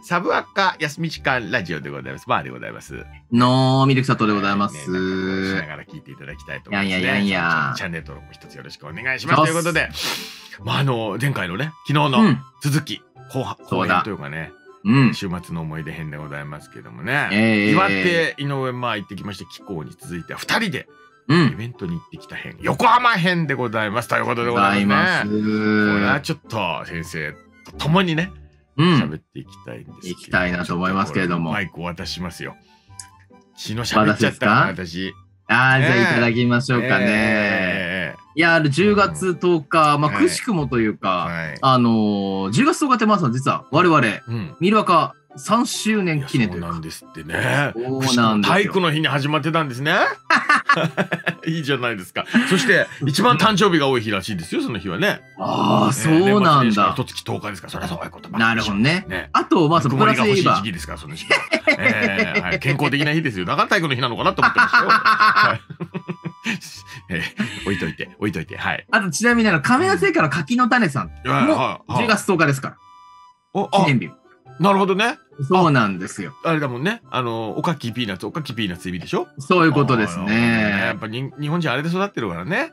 サブアカ休み時間ラジオでございます。バーでございます。のーミルクサトでございます。ねしながら聞いていただきたいと思います、ね。いやいやいやチャンネル登録も一つよろしくお願いします。ということで、まあ、あの、前回のね、昨日のうん。続き、後半、後そうだ編というかね、うん。週末の思い出編でございますけどもね。えー岩手、井上まあ行ってきまして、気候に続いて二人でイうん。ベントに行ってきた編、横浜編でございます。ということでごございまますす。ね。これはちょっと先生と共にね、うん。喋っていきたいんですけど行きたいなと思いますけれどもマイクお渡ししますよ。血の喋っちゃったな、私。ああ、じゃあいただきましょうかね。えいや、10月10日、まあ、はいくしくもというえか、はい。あのー、10月10日ってまーさん、実は我々、うん。ミルワカ3周年記念というかそうなん、ですってね。そうなんですよ体育の日に始まってたんですね。いいじゃないですか。そして、一番誕生日が多い日らしいですよ、その日はね。ああ、ねそうなんだ。一月10日ですから、そりゃそういうことなるほどね。ね。あと、まあ、そのプラスで言えば時、期ですから、その時期は。ええはい健康的な日ですよ。だから体育の日なのかなと思ってましたよ。はい。えー置いといて、置いといて、はい。あと、ちなみに、あの、亀田製菓の柿の種さん、はいもうはいはい10月10日ですから、記念日。なるほどね。そうなんですよ。あれだもんね。あの、おかきピーナッツ、おかきピーナッツって意味でしょ？そういうことですあーなるほどやねっ。ぱに日本人あれで育ってるからね。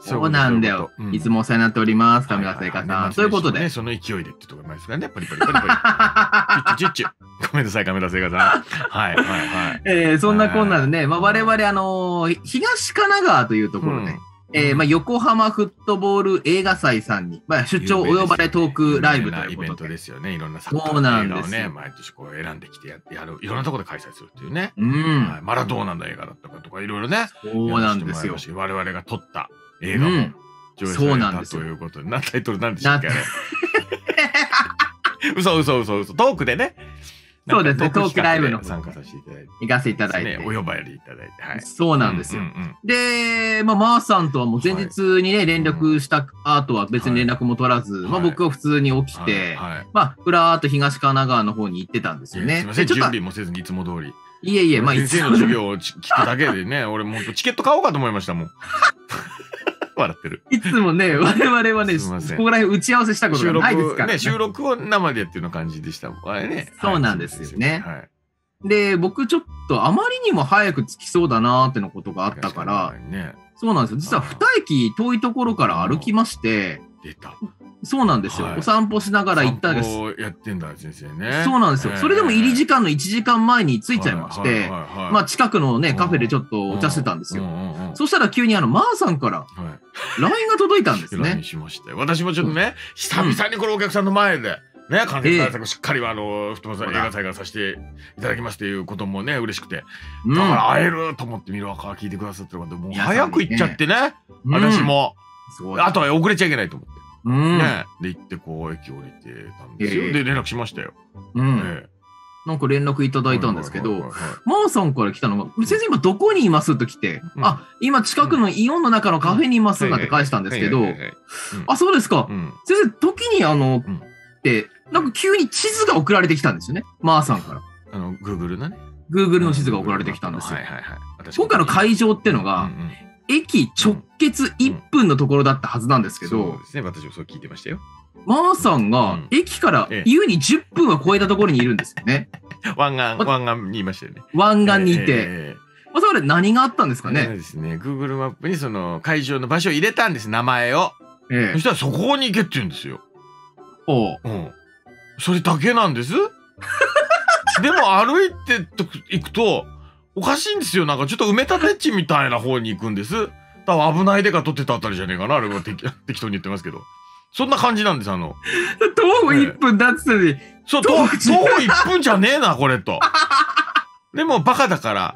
そうなんだよ。いつももお世話になっております、亀田製菓さん。ということでね、、その勢いでってところもありますからね。パリパリパリパリ。チュッチュッチュ。ごめんなさい、亀田製菓さん。はい、はい、はい。えーそんなこんなでね、まあ、我々、あのー東神奈川というところで、うんえーまあ、横浜フットボール映画祭さんに、まあ、出張お呼ばれトークライブと有名なイベン。トですよね。いろんな作家そうのなんですよ映画をね、毎年こう選んできてややる。いろんなところで開催するっていうね。うんはい、マラドーナの映画だったかとか、いろいろね。そうなんですよ我々が撮った映画もうん上映さそうなれたんですよということで、なタイトルなんでしたっけあなれ。嘘嘘嘘嘘。トークでね。そうですトークライブの参加させていただいて。行かせていただいて。ね、お呼ばれいただいて。はい。そうなんですよ。うんうんで、まあ、マーさんとはもう前日にね、連絡した後は別に連絡も取らず、はいまあ、僕は普通に起きて、まあ、ふらーっと東神奈川の方に行ってたんですよね。すみません、準備もせずにいつも通り。いえいえ、まあ、先生の授業をち聞くだけでね、俺もうチケット買おうかと思いましたもん。笑ってる。いつもね、我々はね、すいませんここら辺打ち合わせしたことがないですから、ね、収録を生でやっていうような感じでしたもん。あれね。そうなんですよねはい。で、僕ちょっとあまりにも早く着きそうだなーってのことがあったから、ね。そうなんですよ。実はあー二駅遠いところから歩きまして、出た。そうなんですよ。はいお散歩しながら行ったんです。やってんだ、先生ね。そうなんですよ。それでも入り時間間の1時間前に着いちゃいまして、まあ近くのね、うんカフェでちょっとお茶してたんですよ。そしたら急にあの、マーさんからはい。LINE が届いたんですね LINE。しましたよ。私もちょっとね、久々にこのお客さんの前で、ね、感染対策しっかりは、あの、太もさん映画祭がさせていただきますっていうこともね、嬉しくて。うんだから会えると思って、ミルワカー聞いてくださってる方、もう早く行っちゃってね。うん私。も。あとは遅れちゃいけないと思って。うん。ね。で、行って、こう、駅降りてたんですよ。ええで、連絡しましたよ。うん。ええなんか連絡いただいたんですけどはいはい、はいはいマーさんから来たのが、先生今どこにいます？と来て、うんあ、今近くのイオンの中のカフェにいますなんて返したんですけどあ、そうですかう。ん。先生、時にあの、うんって、なんか急に地図が送られてきたんですよね。マーさんから。あの、Google のね。Google の地図が送られてきたんですよはい。はいはい。私今回の会場ってのうんが、うん駅直結1分のところだったはずなんですけそうど、ですね。私もそう聞いてましたよ。マーさんがうん駅からええ優に10分は超えたところにいるんですよね。湾岸、湾岸にいましたよね。湾岸にいて。えまあ、それ何があったんですかね？ですね、Google マップにその会場の場所を入れたんです、名前を。ええ。そしたらそこに行けって言うんですよ。おううん。それだけなんです？でも歩いてと行くと、おかしいんですよ。なんかちょっと埋め立て地みたいな方に行くんです。多分危ないでか撮ってたあたりじゃねえかな。あれは適 適当に言ってますけど。そんな感じなんです、あの。徒歩1分だっつっに、そう、徒歩徒歩徒歩1分じゃねえな、これと。でもバカだから、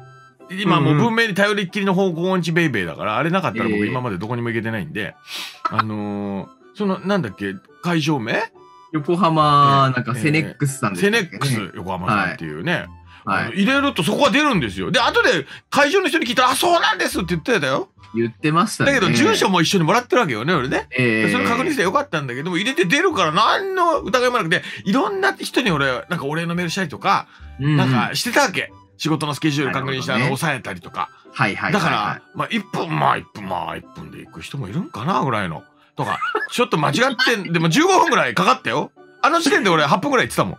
今もう文明に頼りっきりの方向音痴ベイベーだから、あれなかったら僕ええ今までどこにも行けてないんで、あのー、その、なんだっけ、会場名横浜、ええなんかセネックスさんですセネックス横浜さんっていうね、あのはい。入れるとそこが出るんですよ。で、後で会場の人に聞いたら、あ、そうなんですって言ってたよ。言ってましたね。だけど、住所も一緒にもらってるわけよね、俺ね。ええでそれ確認してよかったんだけども、入れて出るから何の疑いもなくて、いろんな人に俺、なんかお礼のメールしたりとか、うんなんかしてたわけ。仕事のスケジュール確認して、あの、抑えたりとか。はいはいはいはい。だから、まあ、1分、まあ、1分、まあ、1分で行く人もいるんかな、ぐらいの。とか、ちょっと間違ってん、でも15分ぐらいかかったよ。あの時点で俺8分ぐらい行ってたもん。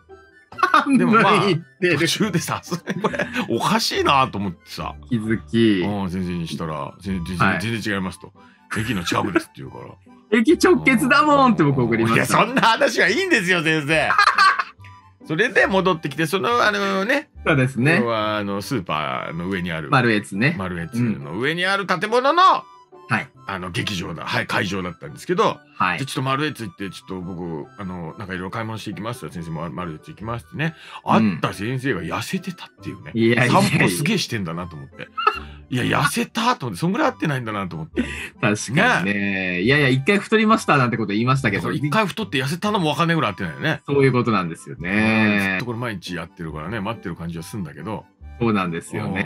でもまあ途る。中でさ、そ れこれ、おかしいなと思ってさ、気づき。うん、全然にしたら、全然、はい全然違いますと。駅の近くですって言うから。駅直結だもんって僕送りまいや、した。そんな話はいいんですよ、先生。それで戻ってきて、その、あのね、そうですねこれ。は、あの、スーパーの上にある、丸越ね。マルエツの上にある建物の、はい。あの、劇場だ、はい、会場だったんですけど、はいで、。ちょっとマルエツ行って、ちょっと僕、あの、なんかいろいろ買い物していきます先生もマルエツ行きますってね、会った先生が痩せてたっていうね。いやいや散歩すげえしてんだなと思って。いや、痩せたと思って、そんぐらい会ってないんだなと思って。確かにね。いやいや、一回太りましたなんてこと言いましたけど、一回太って痩せたのもわかんないぐらい会ってないよね。そういうことなんですよずっねと。これ毎日やってるからね、待ってる感じはすんだけど。そうなんですようん痩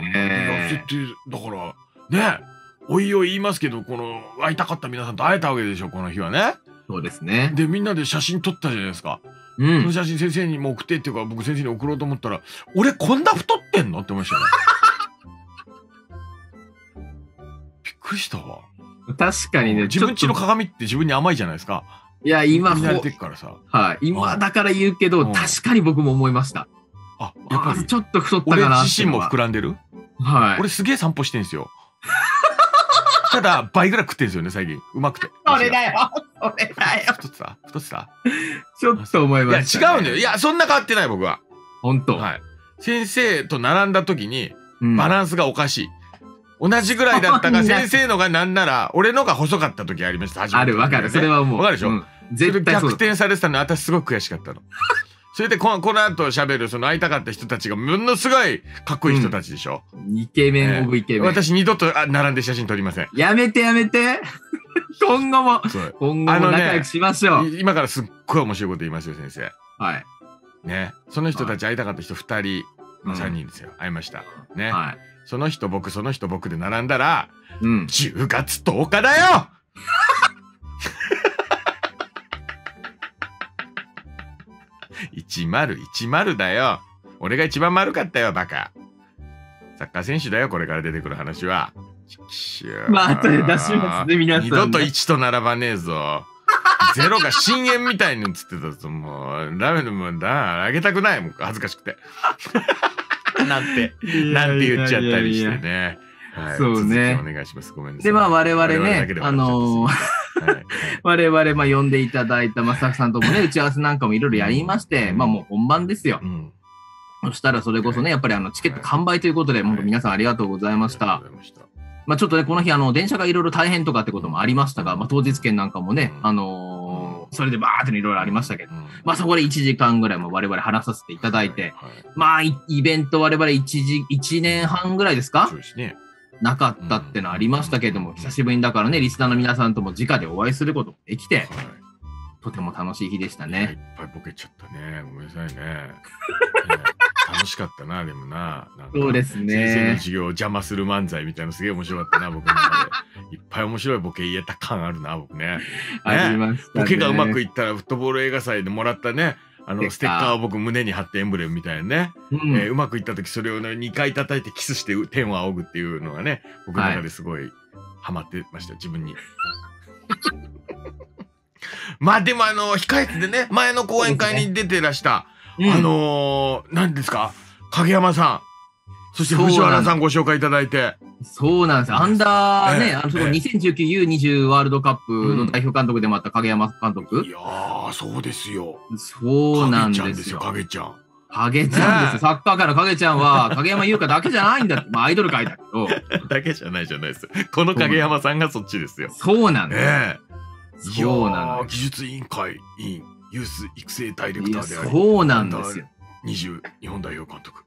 せね。て、だから、ね、おいおい言いますけど、この、会いたかった皆さんと会えたわけでしょ、この日はね。そうですね。で、みんなで写真撮ったじゃないですか。うんその。写真先生にも送ってっていうか、僕先生に送ろうと思ったら、俺こんな太ってんの？って思いましたね。びっくりしたわ。確かにね、自分家のちょっと鏡って自分に甘いじゃないですか。いや、今、見慣れこてっからさ。うはい。今だから言うけど、うん確かに僕も思いました。あ、やっぱり、あちょっと太った俺かなって自身も膨らんでる？はい。俺すげえ散歩してんすよ。ただ、倍ぐらい食ってんすよね、最近。うまくて。それだよ。それだよ。太ってた？太ってた？ちょっと思いいや、ました、違うんだよ。いや、そんな変わってない、僕は。本当。はい。先生と並んだ時に、うんバランスがおかしい。同じぐらいだったが、先生のがなんなら、俺のが細かった時ありました。初めてある、わかる。それはもう。わかるでしょ？うん絶対そうだ。逆転されてたの私すごく悔しかったの。それでこのこの後喋るその会いたかった人たちがものすごいかっこいい人たちでしょ？イケメンオブイケメン。私二度とあ並んで写真撮りません。やめてやめて。今後も、今後も仲良くしましょう。い今からすっごい面白いこと言いますよ先生。はい。ね。その人たち会いたかった人二人、うん三人ですよ。会いました。ね。はい。その人僕その人僕で並んだらうん。10月10日だよ 1010だよ。俺が一番丸かったよ、バカ。サッカー選手だよ、これから出てくる話は。まあ後で出しますね皆さん二度と1と並ばねえぞ。ゼロが深淵みたいに映ってたぞ、もう。ダメだ、もう、だ、あげたくない、もう恥ずかしくて。なんて、なんて言っちゃったりしてね。はいそうねお願いします。ごめんなさい。で、まあ我々ねけで、あのー、我々、まあ呼んでいただいたまさきさんともね、打ち合わせなんかもいろいろやりまして、まあもう本番ですよ。うん。そしたらそれこそね、やっぱりあのチケット完売ということで、本当皆さんありがとうございました。まあちょっとね、この日、あの、電車がいろいろ大変とかってこともありましたが、まあ当日券なんかもね、うん。あのーそれでバーっていろいろありましたけど、うん。まあそこで1時間ぐらいも我々話させていただいて、はい。まあイイベント我々1時、1年半ぐらいですか？そうですね。なかったってのありましたけれども、うん久しぶりにだからね、リスナーの皆さんとも直でお会いすることもできて、はいとても楽しい日でしたいっね。ぱいボケちゃったね。ごめんなさいね。ね楽しかったな、でもな。なそうです先生のね。授業を邪魔する漫才みたいなのすげえ面白かったな、僕の中で。いっぱい面白いボケ言えた感あるな、僕ね。ありましたね。ボケがうまくいったら、フットボール映画祭でもらったね、あの、スステッカーを僕胸に貼ってエンブレムみたいなね。うん。えーうまくいった時それをね2回叩いてキスして天を仰ぐっていうのがね僕の中ですごいハマってました自分に。まあでもあの控え室でね前の講演会に出てらした、うん。あのー、何ですか？影山さんそして藤原さんご紹介いただいてそうなんですよ。アンダーね、ええあのそこええ 2019U20 ワールドカップの代表監督でもあった影山監督い。やーそうですよそうなんですよ。影ちゃん影ちゃんですよ。サッカー界の影ちゃんは、影山優香だけじゃないんだって。まあアイドル界だけど、だけじゃないじゃないですこの影山さんがそっちですよ。そうなんです。ええそうなのいやー技術委員会委員ユース育成ダイレクターでありそうなんですよ。20日本代表監督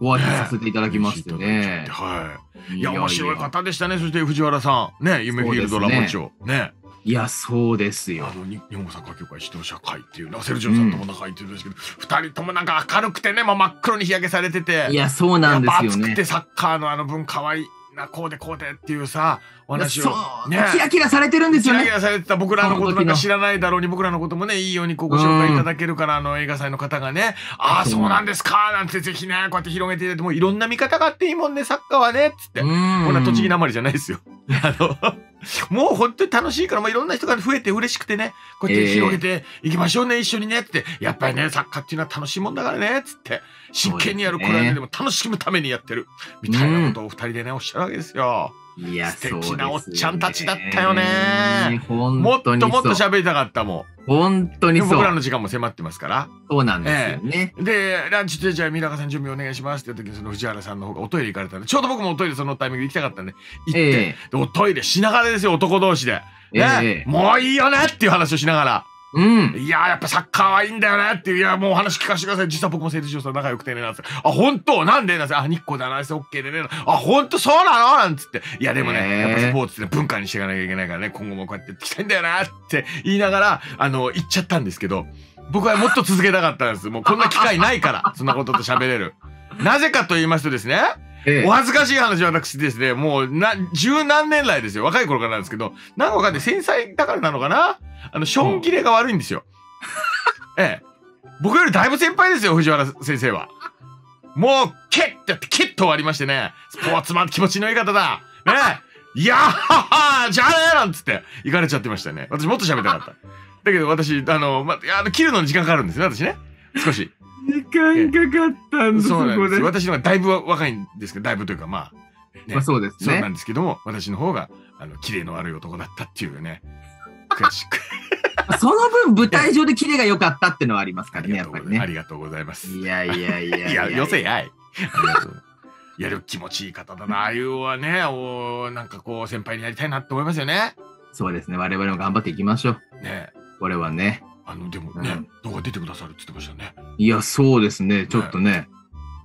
ご挨拶させていただきましてね。はいいや面白い方でしたねそして藤原さん。ね夢フィールドラボ長ね。いや、そうですよ。あ。のに日本語サッカー協会指導者会っていうナセルジョンさんとも仲いいって言うんですけど二人ともなんか明るくてねもう真っ黒に日焼けされてて。いや、そうなんですよね。熱くて。サッカーのあの分可愛いなこうでこうでっていうさお話をねキラキラされてるんですよね。キラキラされてた僕らのことなんか知らないだろうに僕らのこともねいいようにこうご紹介いただけるから、あの映画祭の方がね「ああそうなんですか」なんてぜひねこうやって広げていただいてもういろんな見方があっていいもんねサッカーはねっつって、うん。こんな栃木なまりじゃないですよ。あの もう本当に楽しいから、まあ、いろんな人が増えて嬉しくてね、こうやって広げていきましょうね、一緒にねって、やっぱりね、サッカーっていうのは楽しいもんだからね、つって、真剣にやる、これはね、でも楽しむためにやってる、みたいなことをお二人でね、おっしゃるわけですよ。いや、素敵なおっちゃんたちだったよねも本っともっと。喋りたかったも本当ん。にそう。僕らの時間も迫ってますから。そうなんですよね。で、ランチでじゃあ、ミラカさん準備お願いしますって言った時に、その藤原さんの方がおトイレ行かれたんで、ちょうど僕もおトイレそのタイミングで行きたかったんで、行って、えでおトイレしながらですよ、男同士で。えね、ええもういいよねっていう話をしながら。うん。いやーやっぱサッカーはいいんだよねっていう、いやもうお話聞かせてください。実は僕も製鉄所さん仲良くてね、なんつって。あ、本当？なんでなんつって。あ、日光だな、オッケーでね。あ、本当そうなの？なんつって。いやでもね、やっぱスポーツって文化にしていかなきゃいけないからね、今後もこうやってきたいんだよなって言いながら、あの、言っちゃったんですけど、僕はもっと続けたかったんです。もうこんな機会ないから、そんなことと喋れる。なぜかと言いますとですね、ええお恥ずかしい話私ですね、もうな、十何年来ですよ。若い頃からなんですけど、なんかわかんない。繊細だからなのかな？あの、ション切れが悪いんですよ。ええ。僕よりだいぶ先輩ですよ、藤原先生は。もう、ケッってやって、ケッと終わりましてね、スポーツマン気持ちのいい方だ。ねえ。いやーははじゃあねなんつって、行かれちゃってましたね。私もっと喋りたかった。だけど私、あの、ま、あの、切るのに時間かかるんですね、私ね。少し。時間かかったんです、そうなんです私の方がだいぶ若いんですけど、だいぶというかまあ、ねまあそうですそうなね。んですけども、私の方が、あの、綺麗の悪い男だったっていうね。悔しく。その分、舞台上でキレが良かったってのはありますからね、ありがやっぱりね。とうございます。ありがとうございます。いやいやいやいや、よせやい。ありがとう。いや、でも気持ちいい方だな。ああいうはね、おなんかこう、先輩にやりたいなって思いますよね。そうですね。我々も頑張っていきましょう。ねこれはね。あの、でもね、うん動画出てくださるって言ってましたね。いや、そうですね。ちょっとね。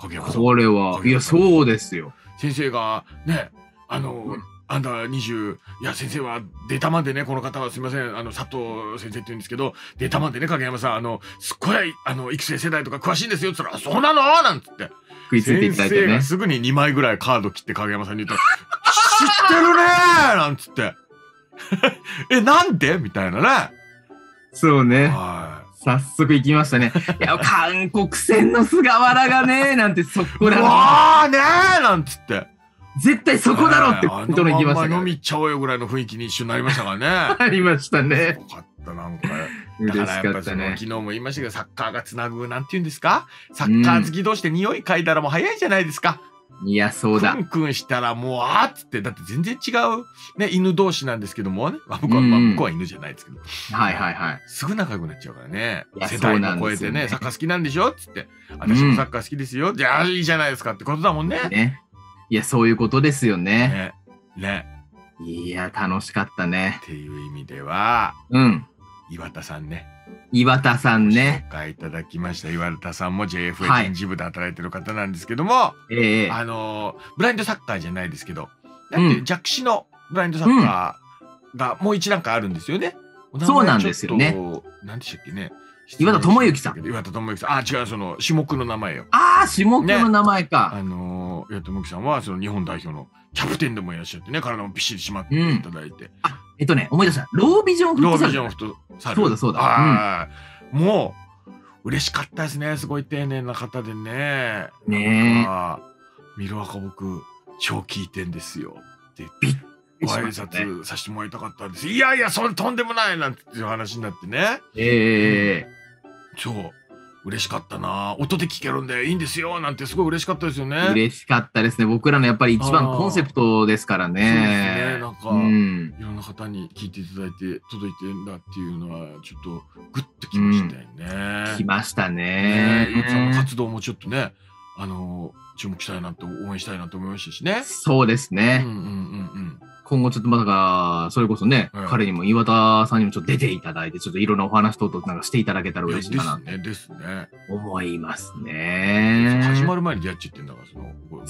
影山さん。これは、いや、そうですよ。先生がねあの、うんアンダー20いや先生はデータマンでねこの方はすみませんあの佐藤先生って言うんですけどデータマンでね影山さんあのすっごいあの育成世代とか詳しいんですよって言ったら「そうなの?」なんつって食いついてい先ただいてね。すぐに2枚ぐらいカード切って影山さんに言ったら「知ってるねー!」なんつって「えなんで?」みたいなねそうね。は早速行きましたね。いや、韓国戦の菅原がね、なんてそいこら、うわーねーなんつって絶対そこだろってあのところに行きましたからまんま飲み行っちゃおうよぐらいの雰囲気に一瞬なりましたからね ありましたね。よかったなんかだからやっぱその昨。日も言いましたけどサッカーがつなぐなんて言うんですか？サッカー好き同士で匂い嗅いだらもう早いじゃないですか。いや、そうだク。ンクンしたらもうあーっつってだって全然違う、ね、犬同士なんですけどもね、まあ、僕は、まあ、うん向こうは犬じゃないですけどはいはいはい。すぐ仲良くなっちゃうからね世代そうなんも超えてねねサッカー好きなんでしょっつって私もサッカー好きですよ、じゃあいいじゃないですかってことだもんね。ね。いや、そういうことですよね。ねねいや、楽しかったねっ。ていう意味ではうん。岩田さんね岩田さんね。紹介いただきました岩田さんも JFA はい人事部で働いてる方なんですけども、ええあのブラインドサッカーじゃないですけど、なんてうん弱視のブラインドサッカーがもう一段階あるんですよね。お名前そうなんですよね。何でしたっけね。岩田智之さん岩田智之さん。あ、違う、その、種目の名前よ。ああ、下木の名前か。あの岩田智之さんは、その日本代表のキャプテンでもいらっしゃってね、体もびっしり締まっていただいて。あ、えっとね、思い出した。ロービジョンフッロートサルビジョンフットサル。そうだそうだはいもう、嬉しかったですね。すごい丁寧な方でね。ねえあミルワカ僕、超聞いてんですよ。ってびっご挨拶させてもらいたかったんです。いやいや、それとんでもないなんていう話になってね。ええ超嬉しかったな。音で聞けるんでいいんですよ。なんてすごい嬉しかったですよね。嬉しかったですね。僕らのやっぱり一番コンセプトですからそうですね。ね。なんか、うん。いろんな方に聞いていただいて届いてんだっていうのはちょっとグッときましたよね。来ましたねね。活動もちょっとね、あの注目したいなと応援したいなと思いましたしね。そうですうんね。うんうん今後ちょっとまだから、それこそね、うん彼にも岩田さんにもちょっと出ていただいて、ちょっといろんなお話等々なんかしていただけたら嬉しいかなですね、ですね。思いますね。始まる前に出会っちゃってんだから、その、ご、ご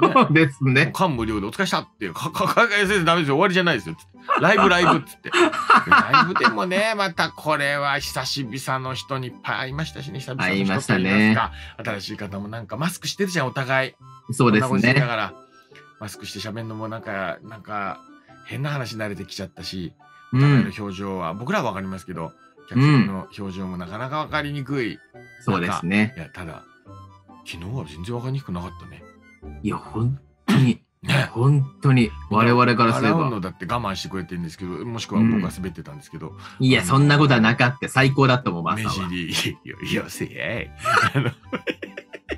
両名と ですもうね。感無量でお疲れしたっていう、か、か、か、先生ダメですよ、終わりじゃないですよ、つって。ライブライブっつって。ライブでもね、またこれは久しぶりの人にいっぱい会いましたしね、久々の人会いましたね新しい方もなんかマスクしてるじゃん、お互い。そうですこんなご時世だね。から、マスクして喋るのもなんか、なんか、変な話慣れてきちゃったし、おう互いのん。表情は、僕らはわかりますけど、客席の表情もなかなかわかりにくい。いそうですね。や、ただ、昨日は全然わかりにくくなかったね。いや、本当に。ね。本当に、我々からすれば。のだって我慢してくれてるんですけど、もしくは僕が滑ってたんですけど、いや、そんなことはなかった。最高だったもん、マ目サは。尻、よ、よせやい。あ の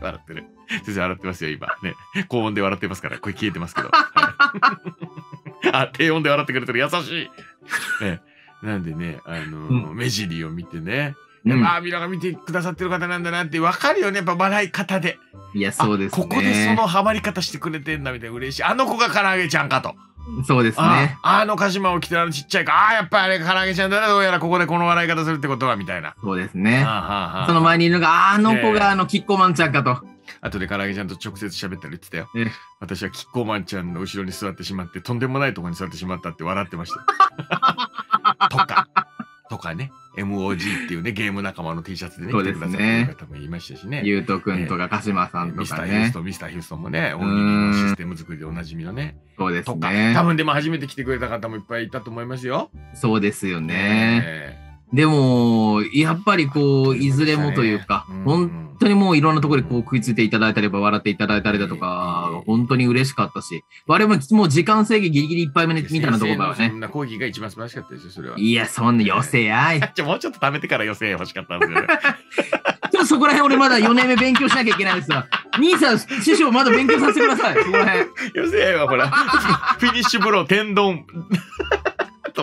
笑ってる。先生笑ってますよ、今。ね。高音で笑ってますから、声消えてますけど。はい あ、低音で笑ってくれてる。優しい。ね。なんでね、あの、う目尻を見てね、うんああ、皆が見てくださってる方なんだなって分かるよね、やっぱ笑い方で。いや、そうですね。あここでそのハマり方してくれてんだみたいな嬉しい。あの子が唐揚げちゃんかと。そうですね。ああの鹿島を着てるあのちっちゃい子。ああ、やっぱりあれが唐揚げちゃんだな。どうやらここでこの笑い方するってことは、みたいな。そうですね。その前にいるのが、あの子ええがあのキッコーマンちゃんかと。後で唐揚げちゃんと直接喋ったら言ってたよええ。私はキッコーマンちゃんの後ろに座ってしまって、とんでもないところに座ってしまったって笑ってましたよ。とか、とかね。MOG っていうね、ゲーム仲間の T シャツでね、そうですね来てくださってる方もいましたしね。ゆうとくんとか鹿島さんとミスタ。ーヒューストン、ミスターヒューストンもね、大喜利のシステム作りでおなじみのね。そうですとか、ね多。分でも初めて来てくれた方もいっぱいいたと思いますよ。そうですよね。えでも、やっぱりこう、いずれもというか、うん本当にもういろんなところでこう食いついていただいたり、笑っていただいたりだとか、本当に嬉しかったし、我々ももう時間制限ギリギリいっぱい目みたいなところからね。そんな講義が一番素晴らしかったですよ、それは。いや、そんな寄せやい。ちょじゃあもうちょっと貯めてから寄せ欲しかったんですよね。っとそこら辺俺まだ4年目勉強しなきゃいけないですわ。兄さん、師匠まだ勉強させてください。そこら辺。寄せはほら、フィニッシュブロー、天丼。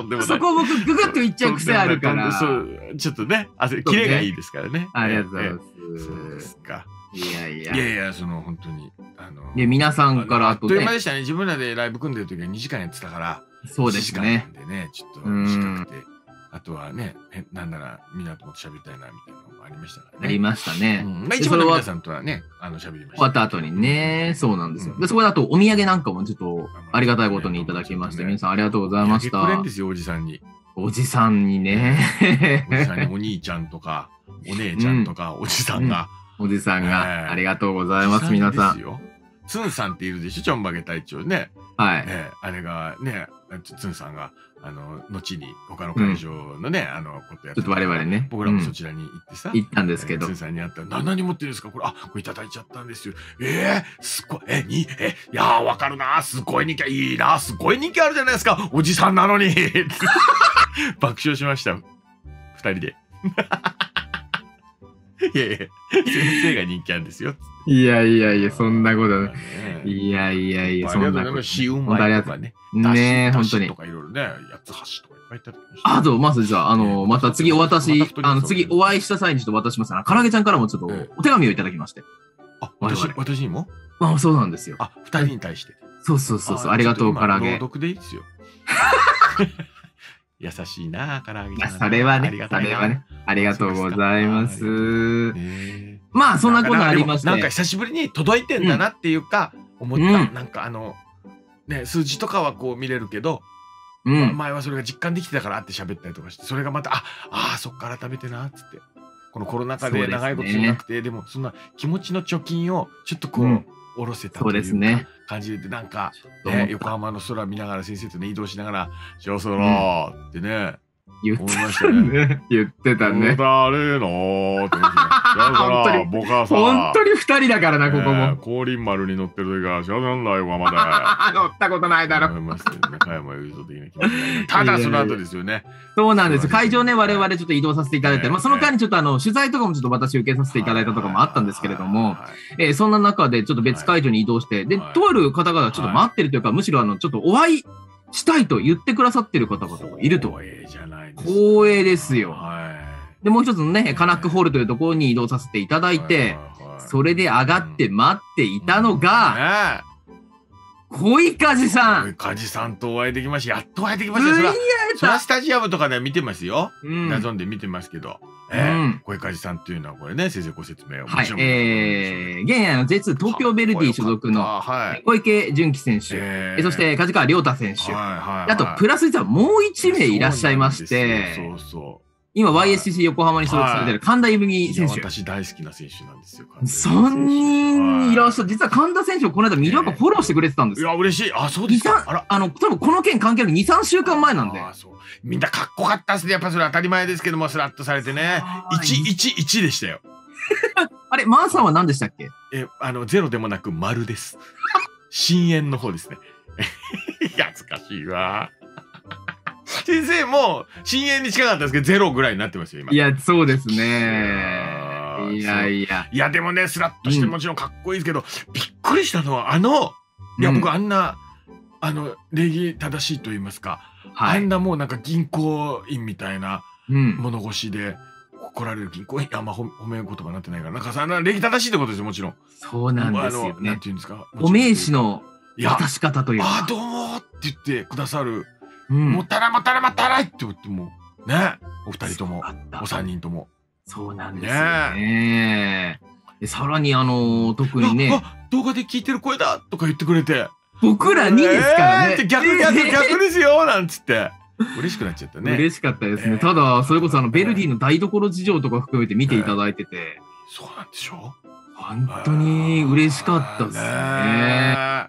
とんでもない。そこ僕ググッといっちゃう癖あるから。そう、ちょっとね、あキレがいいですからね。ありがとうございえまえそうですす。か。いやいや。いやいや、その本当に、あの、で、皆さんからあっという間ね、でしたね。自分らでライブ組んでる時は2時間やってたから、そうですね。1時間なんでね、ちょっと短くて。あとはね、えなんなら、みんなともと喋りたいな、みたいなのもありましたからね。ありましたね。うんまあ、で一番皆さんとはね、あの、喋りました。終わった後にね、そうなんですよ。うんで、そこであとお土産なんかもちょっとありがたいことにいただきまして、皆さんありがとうございましたいやくれんで。すよ、おじさんに。おじさんにねお、じさんにお兄ちゃんとか、お姉ちゃんとか、おじさんが。おじさんええがありがとうございます、皆さん。んですよ。ツンさんっているでしょ、ちょんまげ隊長ね。はい。ええあれがね、ツンさんが、あの、後に他の会場のね、あの、ことやってちょっと我々ね僕らもそちらに行ってさ。行ったんですけどさんに会ったら、な何持ってるんですか？これ、あ、これいただいちゃったんですよ。えー、すごい、え、に、え、いやー、わかるな、すごい人気、いいな、すごい人気あるじゃないですか、おじさんなのに。爆笑しました。二人で。いやいや、先生が人気あるんですよ。いやいやいや、そんなことない。ねいやいやいや、そんなことありがとうござい。シウマイとかね。ねえ、本当にと。かいろいろね、八つ橋とかいっぱいいただきました。あと、まずじゃあ、あの、また次お渡しあの、次お会いした際にちょっと渡しますから、からげちゃんからもちょっとええお手紙をいただきまして。あ、私私にも？あ、そうなんですよ。あ、二人に対して。そうそうそうそう、ありがとう、からげ朗。読でいいですよ。優しいな、唐揚げいや、ちゃん。それはねそれはね、ありがとうございます。まあ、そんなことありまして。なんか久しぶりに届いてんだなっていうか、思った。うんなんかあの、ね、数字とかはこう見れるけど、うん。前はそれが実感できてたからって喋ったりとかして、それがまた、あ、あーそっから改めてな、っつって。このコロナ禍ですねで長いことしなくて、でもそんな気持ちの貯金をちょっとこう、うん下ろせたというですね。感じで、なんか、ね、横浜の空見ながら先生とね、移動しながら、じゃあそってね、言ってね。ね。言ってたね。誰のーって本当ら、に僕はさ、本当に二人だからな、ここねも。降臨丸に乗ってる時が幸せなんだよ、横浜で。乗ったことないだろ。中山雄三的な気持 ただその後ですよね。そうなんです。会場ね、我々ちょっと移動させていただいて、ええまあその間にちょっとあの、取材とかもちょっと私受けさせていただいたとかもあったんですけれども、はい、えーそんな中でちょっと別会場に移動して、で、はいとある方々ちょっと待ってるというか、むしろあの、ちょっとお会いしたいと言ってくださってる方々がいると。光栄じゃないですか光栄ですよ。はい。で、もう一つのね、カナックホールというところに移動させていただいて、それで上がって待っていたのが、ね恋梶さえ、ん。梶さんとお会いできました。やっとお会いできましたよ。そついにら会えた。そらスタジアムとかでは見てますよ。うんで見てますけど。ええうん小池さんっていうのはこれね、先生ご説明を。はいえー、現在の J2 東京ベルディ所属の。小池純喜選手、ええそして梶川亮太選手、はいはい、あとプラス実はもう1名いらっしゃいましそうて、そうそ今 YSCC 横浜に所属されている神田。いや選手。私大好きな選手なんですよ。3人いらっしゃる。る。実は神田選手をこの間ミラーがフォローしてくれてたんですよ。いや、嬉しい。あ、そうですか。あら。あの、多分この件関係ある2、3週間前なんで。あそうみんなかっこよかったですね。やっぱそれ当たり前ですけども、スラッとされてね。あー111でしたよ。あれ、マーさんは何でしたっけ？え、あの、ゼロでもなく丸です。深淵の方ですね。恥ずかしいわ。先生も深淵に近かったですけど、ゼロぐらいになってますよ、今。いや、そうですいね。いやいや。いや、でもね、スラッとしてうんもちろんかっこいいですけど、びっくりしたのは、あの、いや、うん僕あんな、あの、礼儀正しいと言いますか、はい。あんなもうなんか銀行員みたいなうん。物腰で来られる銀行員、あんま褒褒め言葉になってないから、なんかさ、な礼儀正しいってことですよ、もちろん。そうなんですよあのなんね。ていうんですか？お名刺の渡し方というあ、か。どうもって言ってくださる、うんもったいないもったいないもったいないって言っても、ね、お二人ともお三人とも。そうなんですよね。でさらにあの特にね、動画で聞いてる声だとか言ってくれて。僕らにですからね。えーって逆逆逆ですよなんつって。嬉しくなっちゃったね。嬉しかったですね。えーただ、それこそあの、ベルディの台所事情とか含めて見ていただいてて、そうなんでしょ？本当に嬉しかったですね。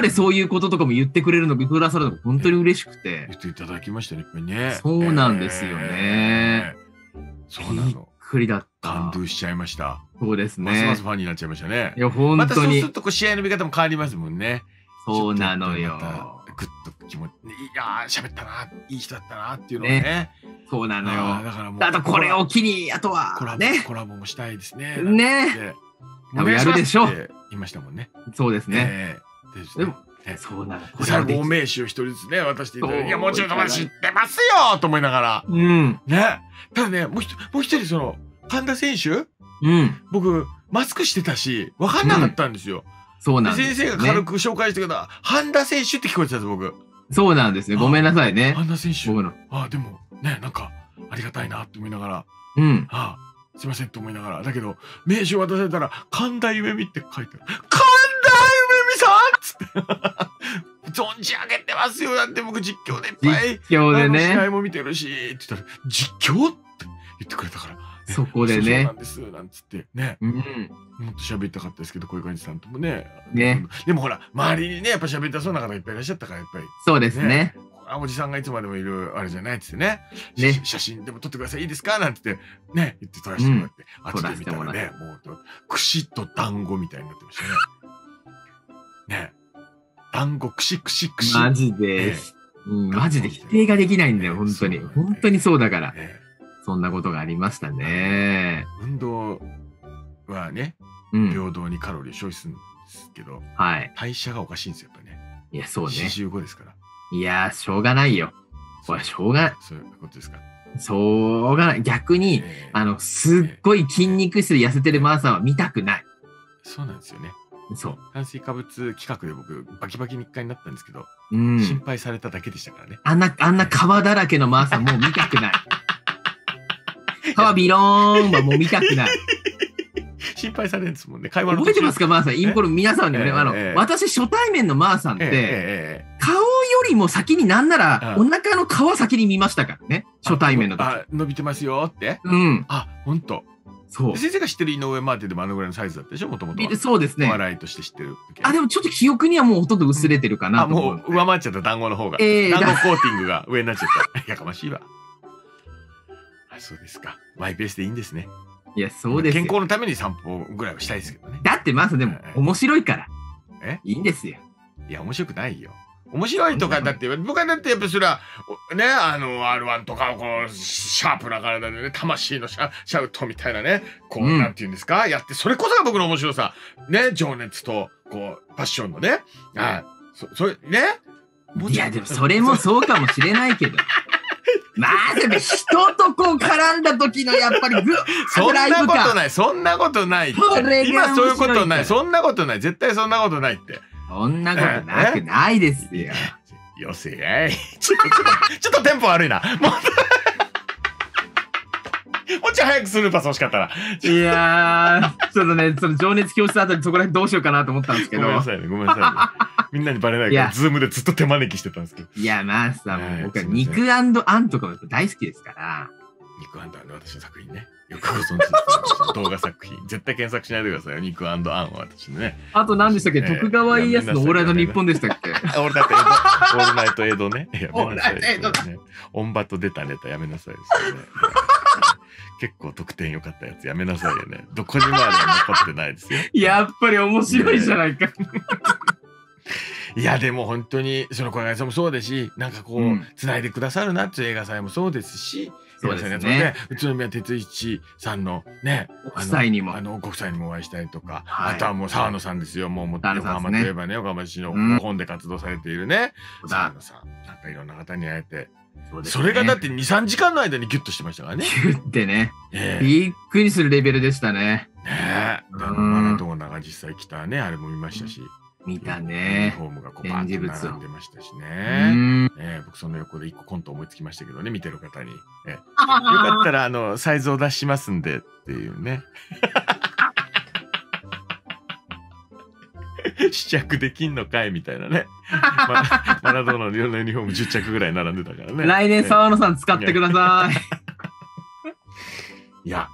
やっぱりそういうこととかも言ってくれるの、くださるのが本当に嬉しくて言、っていただきましたね、ね。そうなんですよねえー。そうなびっの。くりだった感。動しちゃいました。そうですますますね。ファンになっちゃいましたねい。や、本当にまたそうする。とこう試合の見方も変わりますもんね。そうなのよちょっと気持ち、いやー、喋ったな、いい人だったなっていうのをね。そうなのよ。だからもう。あとこれを機に、あとコラは、ボ、ね。コラボもしたいですね。ねで多分やるでしょう言いましたもんね。そうですね。ええでもええそうなの。これ最後、はできお名刺を一人ずつね、渡していただいて、いや、もちろん知ってますよと思いながら。うん。ね。ただね、もう一もう一人、その、神田選手？うん。僕、マスクしてたし、わかんなかったんですよ。そうなでんです先生が軽く紹介してくれた、半田選手って聞こえてたんです、僕。そうなんですね。ごめんなさいね。半田選手。僕の。あでも、ね、なんか、ありがたいなって思いながら、うん。あすいませんと思いながら。だけど、名刺を渡されたら、神田ゆめみって書いてある。存じ上げてますよ。だって僕実況でいっぱい。実況であの試ね。合も見てるし、って言ったら、実況って言ってくれたから。えそこでそうそうなね。んです、なんつって。ね。うん。もっと喋りたかったですけど、小池さんともね。ね。でもほら、周りにね、やっぱ喋りたそうな方がいっぱいいらっしゃったから、やっぱり。そうですね。あおじさんがいつまでもいるあれじゃないっつってねね写写真でも撮ってくださいいいですかなんて言ってね言って撮らせてもらって、あっちで見たらねもう串と団子みたいになってましたねね団子串串串マジえでえ。うん、マジで否定ができないんだよ、本当に。本当にそうだから。ええそんなことがありましたね。運動はねうん。平等にカロリー消費するんですけどはい。代謝がおかしいんですよやっぱりねいや、そうね。45ですからいや、しょうがないよ。これはしょうがない。そういうことですか、しょうがない。逆に、ええあの、すっごい筋肉質で痩せてるマーさんは見たくない。そうなんですよねそう。炭水化物企画で僕バキバキ日課になったんですけど、うん。心配されただけでしたからねあんな、あんな皮だらけのマーさんもう見たくない。皮ビローンはもう見たくない。心配されるんですもんね。会話の覚えてますかか、マーさん？インコル皆さんにもね、ええあの、ええ私初対面のマーさんって、ええええ顔よりも先になんなら、うお腹の皮先に見ましたからね。初対面の時。あ、伸びてますよって？うん。あ、ほんと。そう。先生が知ってる井上マーティでもあのぐらいのサイズだったでしょもともとは。そうですね。お笑いとして知ってる時。あ、でもちょっと記憶にはもうほとんど薄れてるかなう。もう上回っちゃった団子の方が。ええ団子コーティングが上になっちゃった。やかましいわ。あ、そうですか。マイペースでいいんですね。いや、そうですよ健康のために散歩ぐらいはしたいですけどね。だってまずでもええ面白いから。え？いいんですよ。いや、面白くないよ。面白いとかだって、僕はだってやっぱそれは、おね、あの、R1 とかをこう、シャープな体でね、魂のシャシャウトみたいなね、こう、うんなんていうんですか、やって、それこそが僕の面白さ。ね、情熱と、こう、パッションのね。あそ、それ、ね？いや、でもそれもそうかもしれないけど。まあでも人とこう絡んだ時のやっぱりグッそんなことい。ない、そんなことない今そういうことない、そんなことない、絶対そんなことないって。そんなことなくないですよ。よせやい。ちょっと、ちょっと、ちょっとテンポ悪いな。もう、もうちょい早くスルーパス欲しかったな。いやー、ちょっとね、その情熱教室あたりそこら辺どうしようかなと思ったんですけどごめん。なさいね、ごめんなさいね。みんなにバレないから、ズームでずっと手招きしてたんですけど。いや、まあさ、はい僕は肉あんとかも大好きですから。肉アンドアンの私の作品ね。よくご存知です動画作品。絶対検索しないでくださいよ。肉アンドアンは私のね。あと何でしたっけ、ええ徳川家康のオーライド日本でしたっけ？俺だってオールナイト江戸ね。やめなさいオンバト出たネタやめなさいですよね。結構得点良かったやつやめなさいよね。どこにもあれは残ってないですよ。やっぱり面白いじゃないか。いやでも本当にその小林さんもそうですしなんかこう、うん。つないでくださるなっていう映画祭もそうですしそうですね。宇都宮哲一さんのねご夫妻にも。あのご夫妻にもお会いしたりとか、はい。あとはもう沢野さんですよ。もうもう横浜といえばね横浜市の本で活動されているね、沢だ。野さん。なんかいろんな方に会えて。そうですそれがだって23時間の間にギュッとしてましたからね。キュってね、ええ。びっくりするレベルでしたね。ねえ。であのうんマラドーナが実際来たね、あれも見ましたし。見たユニね。フォームがこうバーッ展示物をと並んでましたしうね。ん。ええ僕その横で一個コント思いつきましたけどね、見てる方に。ええよかったら、あの、サイズを出しますんでっていうね。試着できんのかいみたいなね。まマラドーナのいろんなユニフォーム10着ぐらい並んでたからね。来年ええ沢野さん使ってください。いや、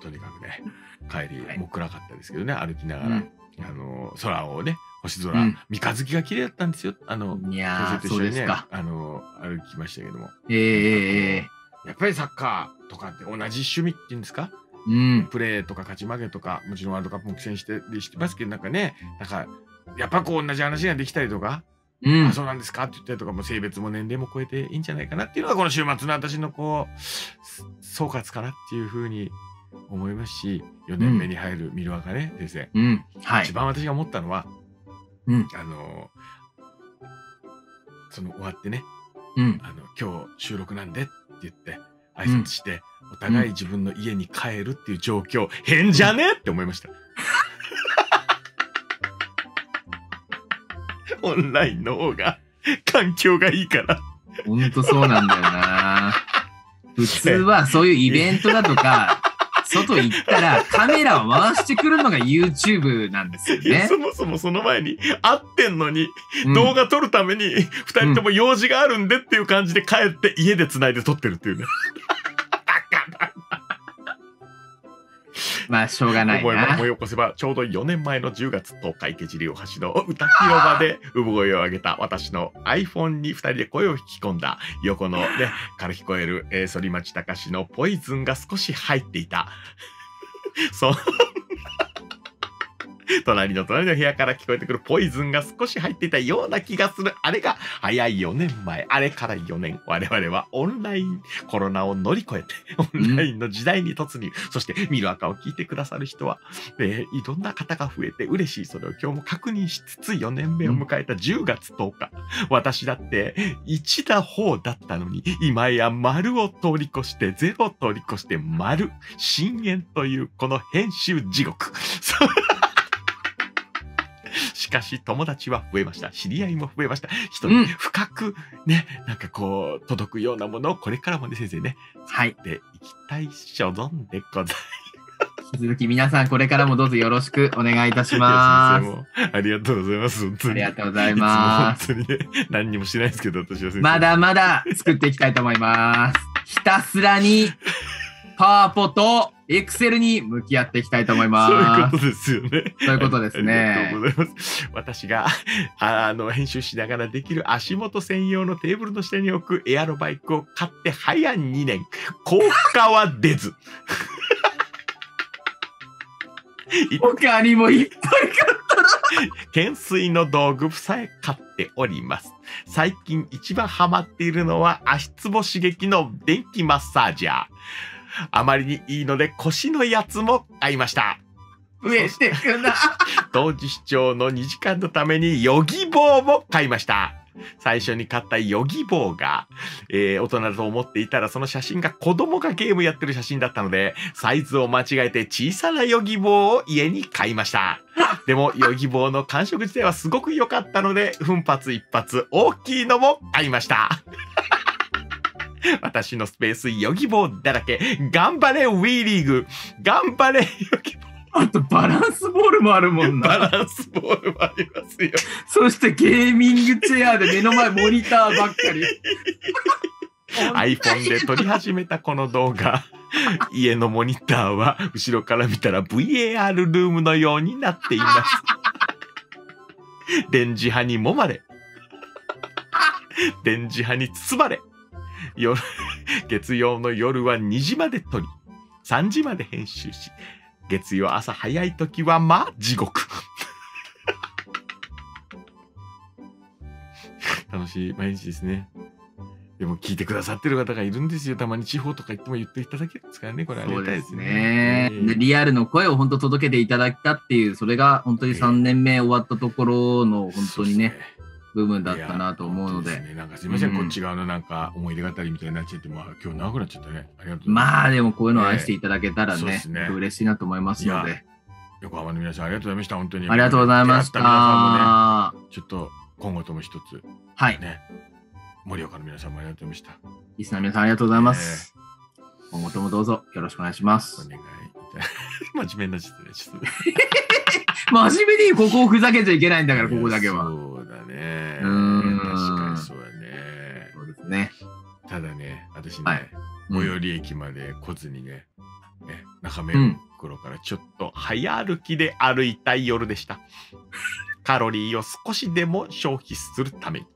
とにかくね、帰り、はいもう暗かったですけどね、歩きながら、うんあの、空をね、星空、うん三日月が綺麗だったんですよ。あの、いやー、先生と一緒にねあの、歩きましたけども。ええええやっぱりサッカーとかって同じ趣味っていうんですか？うん。プレーとか勝ち負けとか、もちろんワールドカップも苦戦してしてますけど、なんかね、なんか、やっぱこう同じ話ができたりとか、うんあ、。そうなんですかって言ったりとか、もう性別も年齢も超えていいんじゃないかなっていうのが、この週末の私のこう、総括かなっていうふうに思いますし、4年目に入るミルワカね、先生。うん。はい一。番私が思ったのは、うん。あのその終わってね、うん。あの、今日収録なんでって言って、挨拶して、お互い自分の家に帰るっていう状況、変じゃねって思いました。オンラインの方が環境がいいから。ほんとそうなんだよな。普通はそういうイベントだとか、外行ったらカメラを回してくるのが YouTube なんですよねそ。もそもその前に会ってんのに、うん動画撮るために二人とも用事があるんでっていう感じで帰って家で繋いで撮ってるっていうね。まあ、しょうがない思い思。い起こせばちょうど4年前の10月東海池尻大橋の歌広場で産声を上げた私の iPhone に2人で声を引き込んだ横のねから聞こえる、え、反町隆史のポイズンが少し入っていた。そう。隣の隣の部屋から聞こえてくるポイズンが少し入っていたような気がする。あれが早い4年前。あれから4年。我々はオンラインコロナを乗り越えて、オンラインの時代に突入。そして見る赤を聞いてくださる人は、えーいろんな方が増えて嬉しい。それを今日も確認しつつ4年目を迎えた10月10日。私だって1打方だったのに、今や丸を通り越して、ゼロを通り越して丸。深淵というこの編集地獄。しかし友達は増えました。知り合いも増えました。人にうん深くね、なんかこう、届くようなものをこれからもね、先生ね、はい。でいきたい所存でござい引き続き皆さんこれからもどうぞよろしくお願いいたします。ます。先生もありがとうございます。本当に。ありがとうございます。本当にね、何にもしないですけど、私は先生。まだまだ作っていきたいと思います。ひたすらにパワポとエクセルに向き合っていきたいと思いそういうます。ことですよね。そういうことですねありがとうございます。私が、あの、編集しながらできる足元専用のテーブルの下に置くエアロバイクを買って早2年。効果は出ず。他にもいっぱい懸垂の道具さえ買っております。最近一番ハマっているのは足つぼ刺激の電気マッサージャー。あまりにいいので腰のやつも買いました。増えてくな。同時視聴の2時間のためにヨギ棒も買いました。最初に買ったヨギ棒が、えー大人だと思っていたらその写真が子供がゲームやってる写真だったので、サイズを間違えて小さなヨギ棒を家に買いました。でも、ヨギ棒の感触自体はすごく良かったので、奮発一発大きいのも買いました。私のスペースヨギ棒だらけ。頑張れウィーリーグ。頑張れヨギ棒。あとバランスボールもあるもんバな。ランスボールもありますよ。そしてゲーミングチェアで目の前モニターばっかり。iPhone で撮り始めたこの動画。家のモニターは後ろから見たら VAR ルームのようになっています。電磁波に揉まれ。電磁波に包まれ。夜、月曜の夜は2時まで撮り、3時まで編集し、月曜朝早い時はまあ地獄。しい毎日ですね。でも聞いてくださってる方がいるんですよ。たまに地方とか行っても言っていただけるんですからね。これありがたいですすね。ね。ええでリアルの声を本当届けていただいたっていう、それが本当に3年目終わったところの本当にね、部分だったなと思うので。いや本当すねなんかすいません、うんこっち側のなんか思い出語りみたいになっちゃって、まあ今日長くなっちゃったね。ありがとうます。まあでもこういうのを愛していただけたらねええそうで、すね嬉しいなと思いますのいで。横浜の皆さんありがとうございました。本当に。ありがとうございました。ね、はちょっと今後とも一つい。ね、盛岡の皆さんもありがとうございました。リスナーの皆さんありがとうございます。今後ともどうぞよろしくお願いしまおす。願い真面目な質でちょっと 真面目にここをふざけちゃいけないんだから、ここだけは。だね。うーん確かにそうだね。そうですね。ただね、私ね、はい最寄り駅まで来ずにね、ね中目の頃からちょっと早歩きで歩いたい夜でした。カロリーを少しでも消費するために。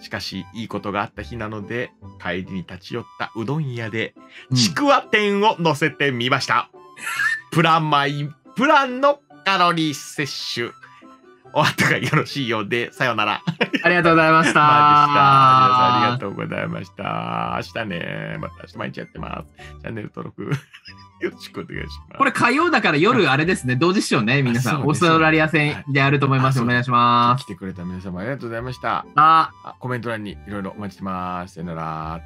しかし、いいことがあった日なので、帰りに立ち寄ったうどん屋で、うんちくわ天を乗せてみました。プラマイプランのカロリー摂取。終わったがよろしいようで、さよなら。ありがとうございました。まあでした。皆さんありがとうございました。明日ね、また明日毎日やってます。チャンネル登録 よろしくお願いします。これ火曜だから夜あれですね、同時視聴ね、皆さん。オーストラリア戦でやると思います。はいお願いします。来てくれた皆様ありがとうございました。ああコメント欄にいろいろお待ちしてます。さよなら。